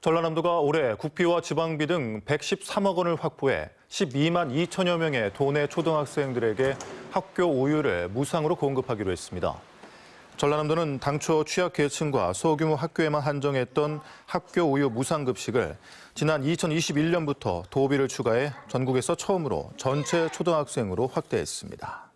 전라남도가 올해 국비와 지방비 등 113억 원을 확보해 12만 2천여 명의 도내 초등학생들에게 학교 우유를 무상으로 공급하기로 했습니다. 전라남도는 당초 취약계층과 소규모 학교에만 한정했던 학교 우유 무상급식을 지난 2021년부터 도비를 추가해 전국에서 처음으로 전체 초등학생으로 확대했습니다.